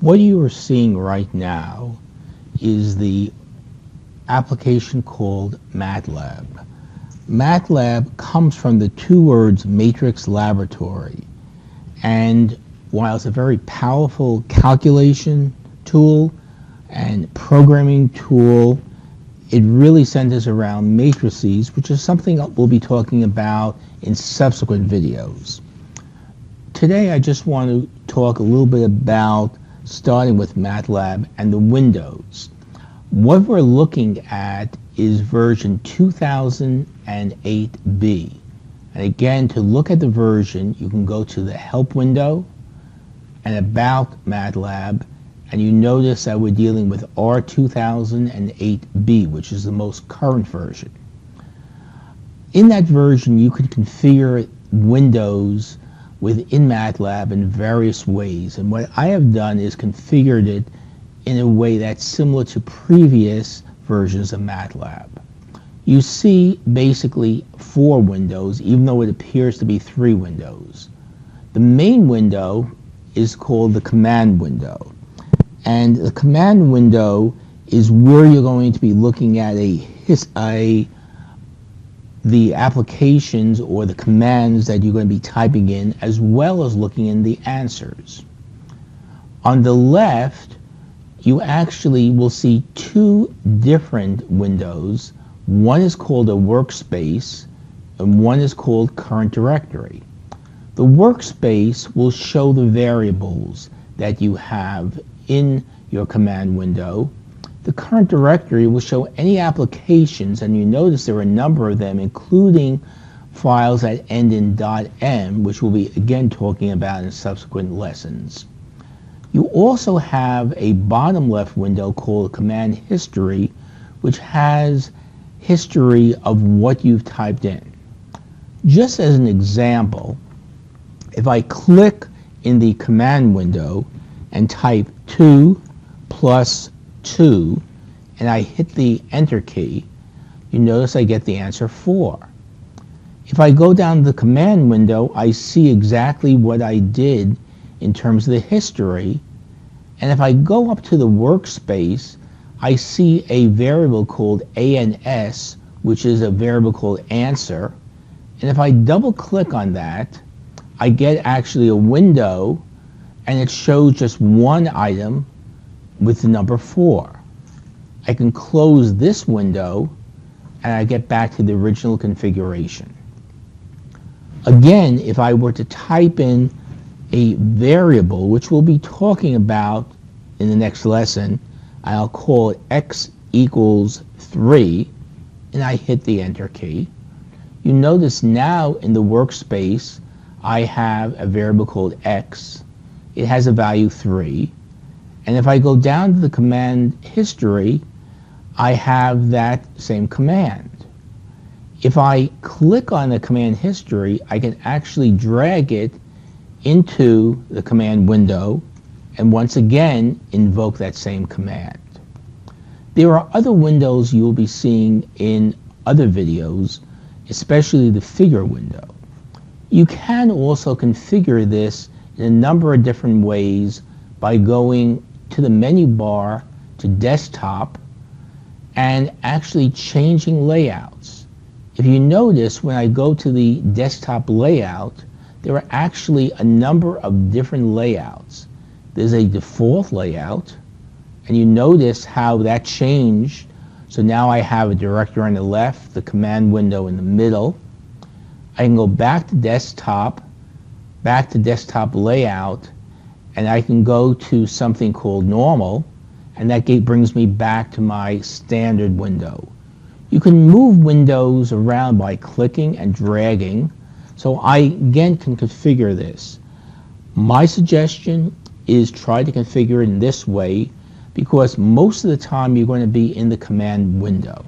What you are seeing right now is the application called MATLAB. MATLAB comes from the two words matrix laboratory. And while it's a very powerful calculation tool and programming tool, it really centers around matrices, which is something we'll be talking about in subsequent videos. Today I just want to talk a little bit about starting with MATLAB and the Windows. What we're looking at is version 2008B. And again, to look at the version, you can go to the Help window and About MATLAB, and you notice that we're dealing with R2008B, which is the most current version. In that version, you could configure Windows within MATLAB in various ways. And what I have done is configured it in a way that's similar to previous versions of MATLAB. You see basically four windows, even though it appears to be three windows. The main window is called the command window. And the command window is where you're going to be looking at a, a the applications or the commands that you're going to be typing in as well as looking in the answers. On the left, you actually will see two different windows. One is called a workspace and one is called current directory. The workspace will show the variables that you have in your command window the current directory will show any applications, and you notice there are a number of them, including files that end in .m, which we'll be again talking about in subsequent lessons. You also have a bottom left window called command history, which has history of what you've typed in. Just as an example, if I click in the command window and type 2 plus 2 and I hit the enter key, you notice I get the answer 4. If I go down the command window, I see exactly what I did in terms of the history. And if I go up to the workspace, I see a variable called ANS, which is a variable called answer. And if I double click on that, I get actually a window and it shows just one item with the number 4. I can close this window and I get back to the original configuration. Again, if I were to type in a variable, which we'll be talking about in the next lesson, I'll call it x equals 3, and I hit the enter key. You notice now in the workspace, I have a variable called x. It has a value 3. And if I go down to the command history, I have that same command. If I click on the command history, I can actually drag it into the command window and once again invoke that same command. There are other windows you'll be seeing in other videos, especially the figure window. You can also configure this in a number of different ways by going to the menu bar to desktop and actually changing layouts. If you notice when I go to the desktop layout, there are actually a number of different layouts. There's a default layout, and you notice how that changed. So now I have a directory on the left, the command window in the middle. I can go back to desktop, back to desktop layout, and I can go to something called normal, and that gate brings me back to my standard window. You can move windows around by clicking and dragging, so I again can configure this. My suggestion is try to configure it in this way because most of the time you're going to be in the command window.